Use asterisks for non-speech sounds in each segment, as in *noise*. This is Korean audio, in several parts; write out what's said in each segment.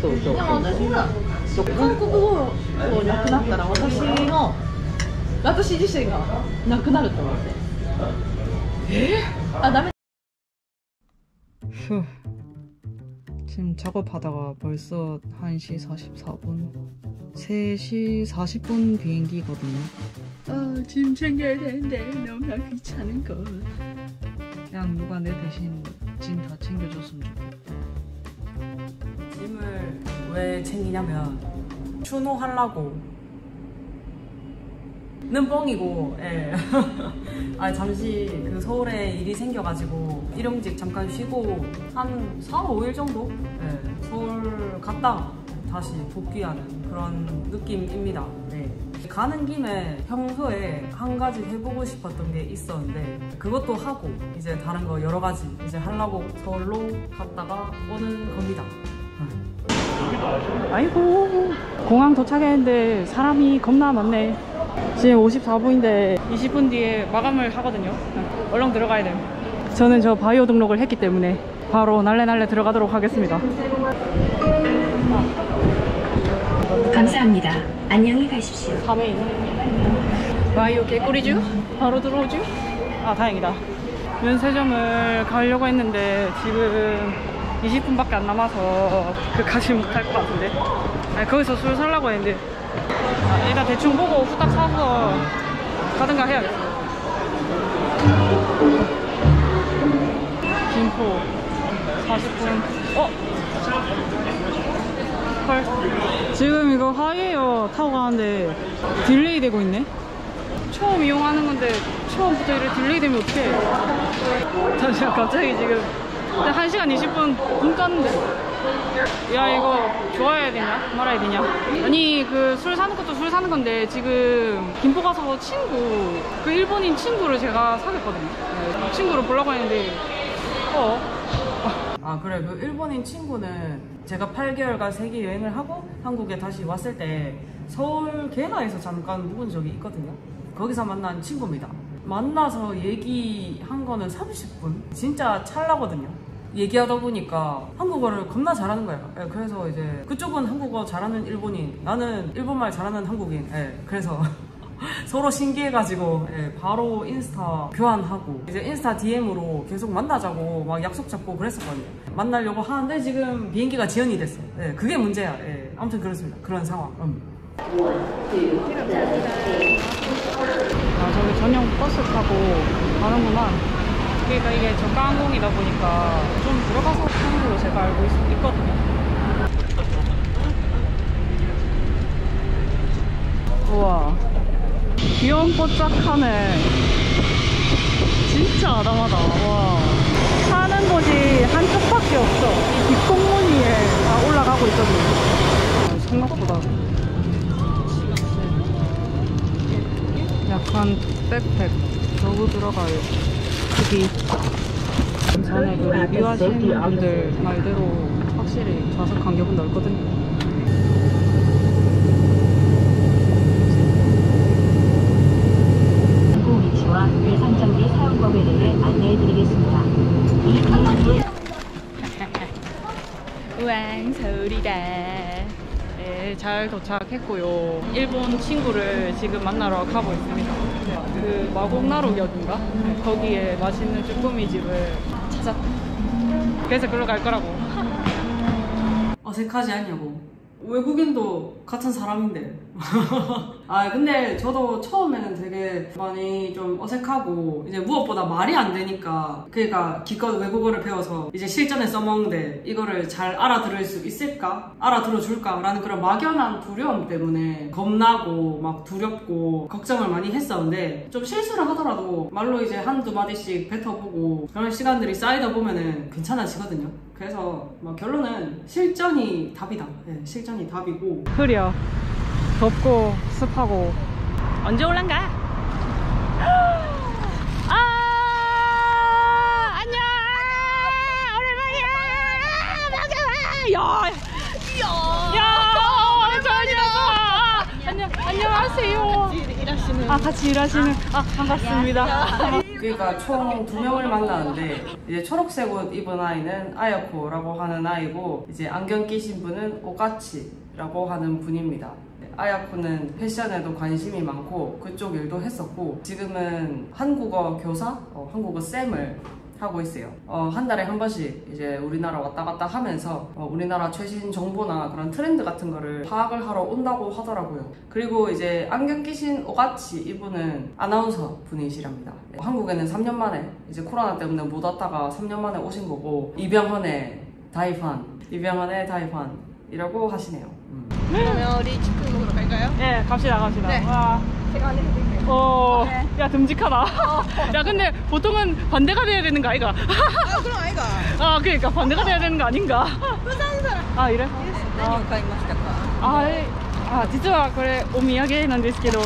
そうそうでも私さ韓国語をなくなったら私の私自身がなくなると思ってえあダメ 휴. 지금 작업하다가 벌써 1시 44분. 3시 40분 비행기거든요. 아, 짐 챙겨야 되는데 너무나 귀찮은 거 그냥 누가 내 대신 짐 다 챙겨줬으면 좋겠다. 왜 챙기냐면 추노하려고 는 뻥이고 예. *laughs* 아 잠시 그 서울에 일이 생겨가지고 일용직 잠깐 쉬고 한 4, 5일 정도 예. 서울 갔다 다시 복귀하는 그런 느낌입니다 네. 가는 김에 평소에 한 가지 해보고 싶었던 게 있었는데 그것도 하고 이제 다른 거 여러 가지 이제 하려고 서울로 갔다가 오는 겁니다 아이고 공항 도착했는데 사람이 겁나 많네 지금 54분인데 20분 뒤에 마감을 하거든요 얼른 들어가야 돼요 저는 저 바이오 등록을 했기 때문에 바로 날래날래 들어가도록 하겠습니다 감사합니다. 안녕히 가십시오. 밤에 있네 바이오 개꿀이죠? 바로 들어오죠? 아 다행이다 면세점을 가려고 했는데 지금 20분밖에 안 남아서 그 가지 못할 것 같은데. 아니, 거기서 술 살라고 했는데. 아, 일단 대충 보고 후딱 사서 가든가 해야겠어. 김포 40분. 어? 헐. 지금 이거 하이에어 타고 가는데 delay 되고 있네? 처음 이용하는 건데 처음부터 이렇게 delay 되면 어떡해? *laughs* 잠시만 갑자기 지금 1시간 20분 분 깠는데. 야 이거 좋아해야 되냐? 말아야 되냐? 아니 그 술 사는 것도 술 사는 건데 지금 김포 가서 친구 그 일본인 친구를 제가 사귀었거든요. 네, 친구를 보려고 했는데 어? 아 그래. 그 일본인 친구는 제가 8개월간 세계 여행을 하고 한국에 다시 왔을 때 서울 개나에서 잠깐 묵은 적이 있거든요. 거기서 만난 친구입니다 만나서 얘기한 거는 30분? 진짜 찰나거든요. 얘기하다 보니까 한국어를 겁나 잘하는 거예요 예, 그래서 이제 그쪽은 한국어 잘하는 일본인 나는 일본말 잘하는 한국인. 예, 그래서 *laughs* 서로 신기해가지고 예, 바로 인스타 교환하고 이제 인스타 DM으로 계속 만나자고 막 약속 잡고 그랬었거든요. 만나려고 하는데 지금 비행기가 지연이 됐어. 예, 그게 문제야. 예, 아무튼 그렇습니다. 그런 상황. 음. 전용 버스 타고 가는구만 그러니까 이게 저가 항공이다 보니까 좀 들어가서 타는 걸로 제가 알고 있, 있거든요. 우와. 귀염뽀짝하네. 진짜 아담하다. 와. 사는 곳이 한쪽밖에 없어. 이 뒷공무니에 다 올라가고 있거든요. 아, 생각보다 약간 백팩 저거 들어가요. 크기 전에 그 리뷰하시는 분들 말대로 확실히 좌석 간격은 넓거든요. 항공 위치와 예상 장비 사용법에 대해 안내해드리겠습니다. 이 *laughs* 비행기의 *laughs* 우왕 서울이다. 네, 잘 도착했고요. 일본 친구를 지금 만나러 가고 있습니다. 그 마곡나루역인가? 거기에 맛있는 쭈꾸미 집을 찾았다 그래서 그걸로 갈 거라고. 어색하지 않냐고. 외국인도 같은 사람인데. *laughs* 아 근데 저도 처음에는 되게 많이 좀 어색하고 이제 무엇보다 말이 안 되니까 그러니까 기껏 외국어를 배워서 이제 실전에 써먹는데 이거를 잘 알아들을 수 있을까? 알아들어 줄까? 라는 그런 막연한 두려움 때문에 겁나고 막 두렵고 걱정을 많이 했었는데 좀 실수를 하더라도 말로 이제 한두 마디씩 뱉어보고 그런 시간들이 쌓이다 보면은 괜찮아지거든요. 그래서 뭐 결론은 실전이 답이다. 네, 실전이 답이고. 흐려 덥고 습하고 언제 올란가? *gasps* 아 안녕 오랜만이야 반가워 야, 야, 야, 잘 지냈어. 안녕, 안녕하세요. 아 같이 일하시는 아 반갑습니다. 그러니까 총 두 명을 만나는데 이제 초록색 옷 입은 아이는 아야코라고 하는 아이고 이제 안경 끼신 분은 오가치 라고 하는 분입니다. 아야코는 패션에도 관심이 많고 그쪽 일도 했었고 지금은 한국어 교사, 어, 한국어 쌤을 하고 있어요. 어, 한 달에 한 번씩 이제 우리나라 왔다 갔다 하면서 어, 우리나라 최신 정보나 그런 트렌드 같은 거를 파악을 하러 온다고 하더라고요. 그리고 이제 안경 끼신 오가치 이분은 아나운서 분이시랍니다. 네, 한국에는 3년 만에 이제 코로나 때문에 못 왔다가 3년 만에 오신 거고 이병헌의 다이판, 이병헌의 다이판 이라고 하시네요. 음. 그러면 우리 치킨 먹으러 갈까요? 네 갑시다 갑시다. 네. 와. 제가 안내해드릴게요 어, 네. 야 듬직하다. *laughs* 야 근데 보통은 반대가 돼야 되는 거 아이가? 아 그럼 아이가 아 그러니까 반대가 돼야 되는 거 아닌가? 부산 사람 아 이래? 何を買いましたかあえあ実はこれお土産なんですけど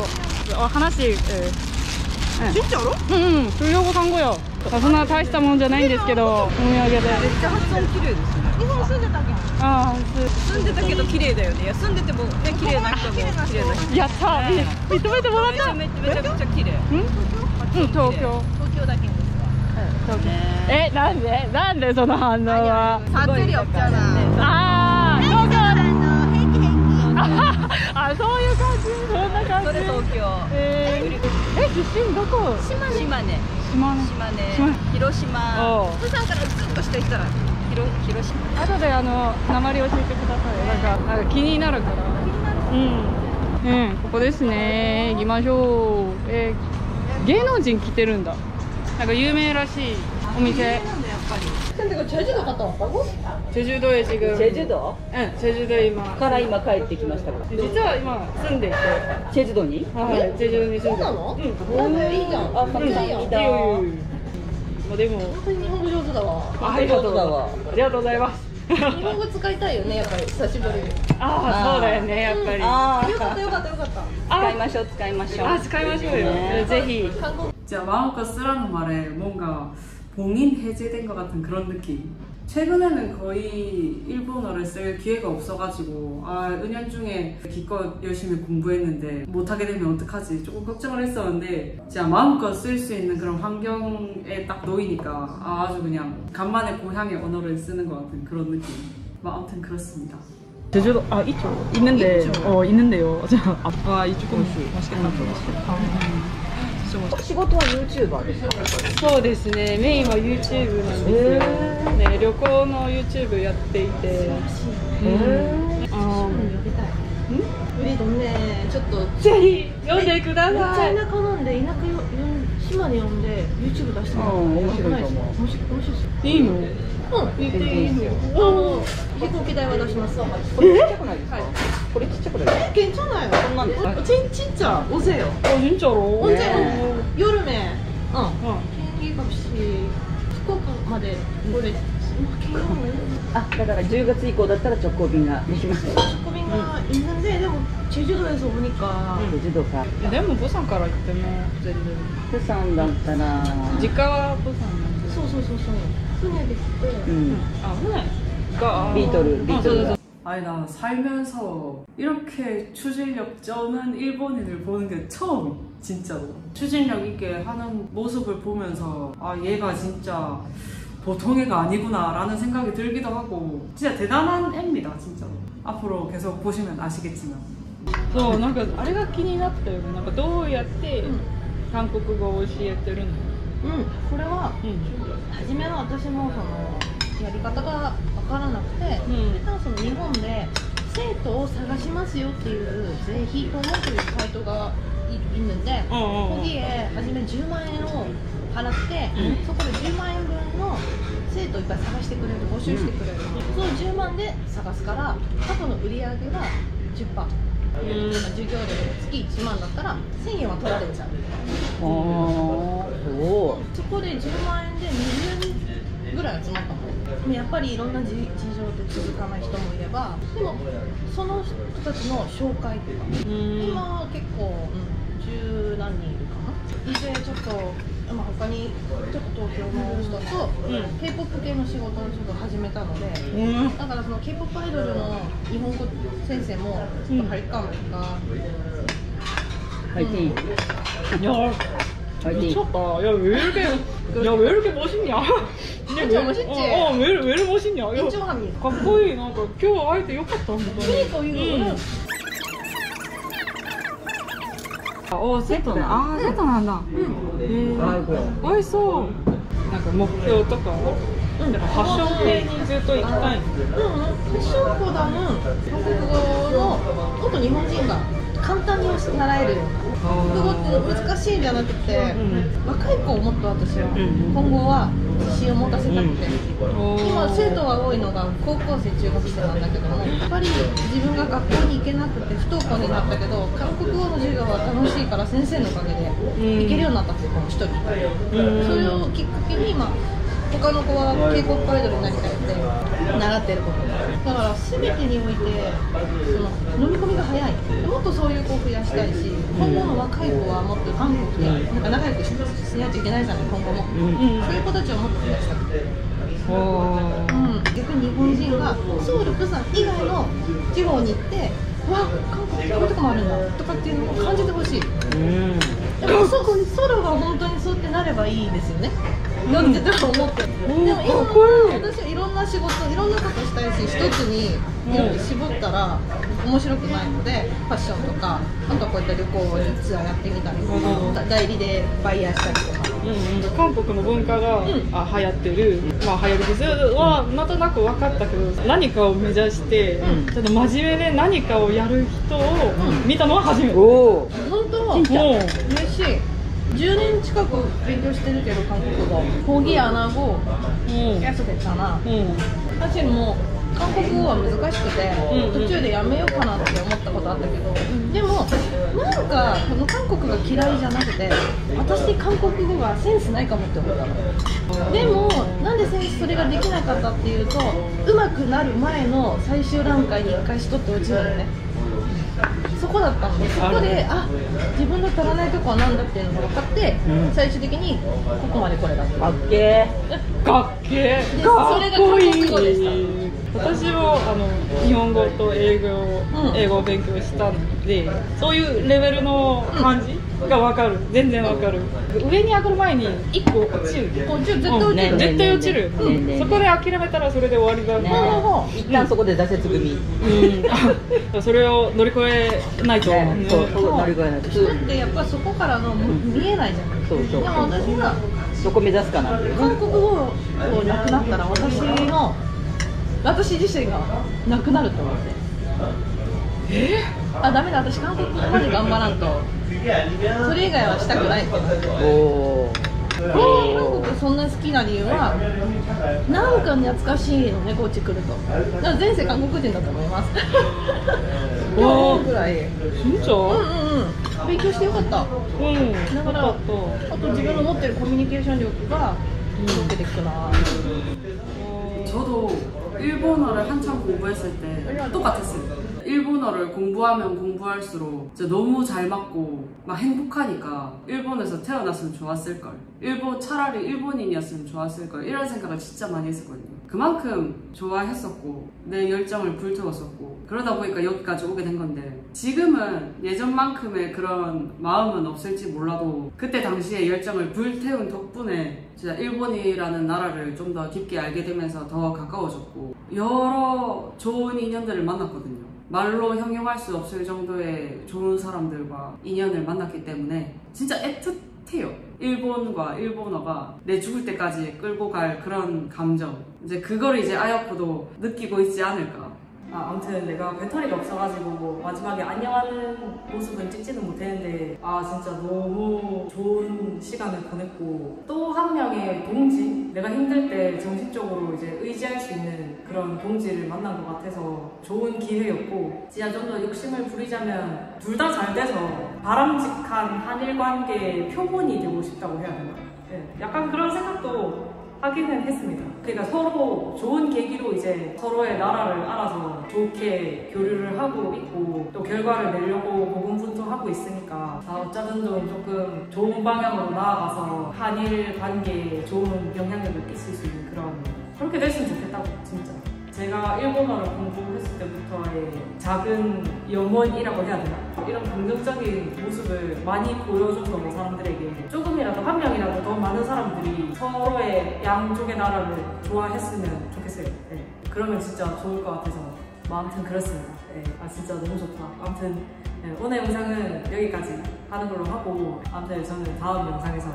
あ話、えー、 진짜로?うんうんそれ用語看護よあそんな大したもんじゃないんですけどお土産で 진짜 합성綺麗ですね 日本住んでたけあ住んでたけど綺麗だよね。住んでてもね綺麗な人も綺麗な人やった、認めてもらった？めちゃくちゃ綺麗。うん？東京。東京だけですか。東京え、なんで？なんでその反応は？撮影料じゃな。あ東京あ、そういう感じ？そんな感じ？東京。え出身どこ？島根。島根。島根。広島。釜山からずっと下行ったら？広広島後であの鉛教えてくださいなんかなんか気になるからうん、うん、ここですね行きましょうえー芸能人来てるんだなんか有名らしいお店 근데 그 제주도 갔다 왔다고? 제주도에 지금 제주도? 응 제주도에今 から今帰ってきましたか実は今住んでいてチェジュドにはい제주도に住んでる 어? うんなんでいいじゃんあめっちゃいいやんいいよいいよいいよ まあ、でも本当に日本語上手だわ。ありがとうありがとうございます。日本語使いたいよねやっぱり久しぶりに。ああそうだよねやっぱり、うん、ああよかったよかったよかった。使いましょう使いましょう。あ使いましょうよ、ぜひ。じゃあワンオカスラムまでーモン 봉인 해제된 것 같은 그런 느낌. 최근에는 거의 일본어를 쓸 기회가 없어가지고 아 은연중에 기껏 열심히 공부했는데 못하게 되면 어떡하지 조금 걱정을 했었는데 진짜 마음껏 쓸 수 있는 그런 환경에 딱 놓이니까 아, 아주 그냥 간만에 고향의 언어를 쓰는 것 같은 그런 느낌. 뭐 아무튼 그렇습니다. 제주도 아 있죠 있는데 어 있는데요 *laughs* 자 아, 이쪽 음. 맛있겠다 맛있겠다 しました仕事はユーチューバーですか？そうですね。メインはユーチューブなんですよ、ね、旅行のユーチュー。ブやっていてえうん。ね、ちょっとぜひ読ん。でくださいめっちゃ田舎なん。で田舎よ島で読ん。でユーチューブ出しても面白い面白いすいいのうん。言っていいのあの飛行機代は出しますっ、はいですかこれちっちゃくないですか 괜찮아요 건 진, 진짜 오세요 어 진짜로? 언제 어. 여름에 어 어. 비행기 값이 후쿠오카마데これ あだから10月以降だったら直行便ができます 조금인가 있는데でも 제주도에서 오니까 チェジュドかでも부산から行っても全然プサンだったら実家は부산なんで 소소소소船で来てうんあ船がビートルビートル 어, が 아니 나 살면서 이렇게 추진력 쩌는 일본인을 보는 게 처음 진짜로 추진력 있게 하는 모습을 보면서 아 얘가 진짜 보통 애가 아니구나 라는 생각이 들기도 하고 진짜 대단한 애입니다 진짜로 앞으로 계속 보시면 아시겠지만 そうなんかあれが気になったよねなんかどうやってうん韓国語を教えてるのうんこれはうん初めの私のその やり方が分からなくて、うん。でもその日本で生徒を探しますよっていうぜひともというサイトがいいるんで、うんうんうん。ここへ初め10万円を払って、うん。そこで10万円分の生徒をいっぱい探してくれる募集してくれる、その10万で探すから過去の売り上げは10%、うん。授業料月1万だったら1000円は取られちゃう。ああそこで10万円で20人ぐらい集まったもやっぱりいろんな事情で続かない人もいればでもその人たちの紹介とか今結構、うん、十何人いるかな？以前ちょっとまあ、他にちょっと東京の人と、うん、k p o p 系の仕事をちょっと始めたので、うん、だからその k p o p アイドルの日本語先生もちょっと張りかむとか。うん、はい、うん。 미쳤다. 야 왜 이렇게 야 왜 이렇게 멋있냐? 진짜 멋있지? 어, 어, 왜, 왜 이렇게 멋있냐? 야, 一応は見るかっこいいなんか今日会えてよかった本当に。こういうの、 어 세트네. 아 세트 난다. 음. 아이고 맛있어. なんか目標とか、なんかファッション系にずっと行きたい。うんファッション講談韓国語のもっと日本人が簡単に習えるような韓 国語って難しいんじゃなくて、若い子をもっと私は、ん今後は自信を持たせたくて、今生徒が多いのが高校生中学生なんだけどもやっぱり自分が学校に行けなくて不登校になったけど韓国語の授業は楽しいから先生のおかげで行けるようになったってこの一人、それをきっかけに今他の子は k p o p アイドルになりたいって習ってること。だから全てにおいてその飲み込みが早い。もっとそういう子を増やしたいし今後の若い子はもっと韓国でなんか仲良くししないといけないじゃない今後も、そういう子たちをもっと増やしたくて。うん、逆に日本人がソウル、プサン以外の地方に行って、わ韓国ってこういうとこもあるんだとかっていうのを感じてほしい。うん。でもそこにソロが本当にそうってなればいいですよね。だってと思って。でも今私はいろんな仕事、いろんなことしたいし、一つに絞ったら面白くないので、ファッションとか、あとはこういった旅行にツアーやってみたりとか、代理でバイヤーしたりとか。うんうん、韓国の文化が、ん。あ流行ってる、まあ流行りですはなん。となく分かったけど何かを目指して、うん。ちょっと真面目で何かをやる人を見たのは初めて、おお本当嬉しい10年近く勉強してるけど韓国語。講義アナ語うん。やつでたな。うん。私も韓国語は難しくて、うん途中でやめようかなって思ったことあったけど、でもなんかこの韓国が嫌いじゃなくて私韓国語がセンスないかもって思ったの。でもなんでセンスそれができなかったっていうと上手くなる前の最終段階に一回しとって落ちるのねそこだったのでそこであ自分の足らないとこは何だっていうのが分かって、うん。最終的にここまでこれだってかっけかっけえそれがっこい韓国語でしい私もあの日本語と英語,、ん。英語を勉強したんでそういうレベルの感じ？が分かる。全然分かる。上に上がる前に1個落ちる。こっち絶対落ちる、ね。絶対落ちる、そこで諦めたらそれで終わりだ。ね。から、ほ一旦そこで挫折組。うん、それを乗り越えないと、ね。そうそう乗り越えないと。人ってやっぱそこからの見えないじゃん。そうそう。でも私はどこ目指すかな韓国語をなくなったら私の私自身がなくなると思って。え？あダメだ。私韓国語まで頑張らんとそれ以外はしたくないってなっておお韓国そんな好きな理由はなんか懐かしいのねこっち来るとだから前世韓国人だと思いますって思*laughs* うぐらいうんしんちゃんうんうん勉強してよかったうんだからよかったあと自分の持ってるコミュニケーション力が届けていくな 저도 일본어를 한참 공부했을 때 똑같았어요. 일본어를 공부하면 공부할수록 진짜 너무 잘 맞고 막 행복하니까 일본에서 태어났으면 좋았을걸. 일본 차라리 일본인이었으면 좋았을걸. 이런 생각을 진짜 많이 했었거든요. 그만큼 좋아했었고 내 열정을 불태웠었고 그러다 보니까 여기까지 오게 된 건데 지금은 예전만큼의 그런 마음은 없을지 몰라도 그때 당시에 열정을 불태운 덕분에 진짜 일본이라는 나라를 좀 더 깊게 알게 되면서 더 가까워졌고 여러 좋은 인연들을 만났거든요. 말로 형용할 수 없을 정도의 좋은 사람들과 인연을 만났기 때문에 진짜 애틋해요. 일본과 일본어가 내 죽을 때까지 끌고 갈 그런 감정. 이제 그걸 이제 아야코도 느끼고 있지 않을까. 아, 아무튼 내가 배터리가 없어가지고 뭐 마지막에 안녕하는 모습은 찍지는 못했는데 아 진짜 너무 좋은 시간을 보냈고 또 한 명의 동지? 내가 힘들 때 정신적으로 이제 의지할 수 있는 그런 동지를 만난 것 같아서 좋은 기회였고 진짜 좀 더 욕심을 부리자면 둘 다 잘 돼서 바람직한 한일 관계의 표본이 되고 싶다고 해야 되나? 네, 약간 그런 생각도 하기는 했습니다. 그러니까 서로 좋은 계기로 이제 서로의 나라를 알아서 좋게 교류를 하고 있고 또 결과를 내려고 고군분투하고 있으니까 아, 어쩌든 좀 조금 좋은 방향으로 나아가서 한일 관계에 좋은 영향력을 끼칠 수 있는 그런 그렇게 됐으면 좋겠다고 진짜 제가 일본어를 공부했을 때부터의 작은 염원이라고 해야 되나? 이런 긍정적인 모습을 많이 보여줘서 사람들에게 조금이라도 한 명이라도 더 많은 사람들이 서로의 양쪽의 나라를 좋아했으면 좋겠어요. 네. 그러면 진짜 좋을 것 같아서 뭐 아무튼 그렇습니다. 네. 아 진짜 너무 좋다. 아무튼 네, 오늘 영상은 여기까지 하는 걸로 하고 아무튼 저는 다음 영상에서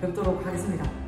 뵙도록 하겠습니다.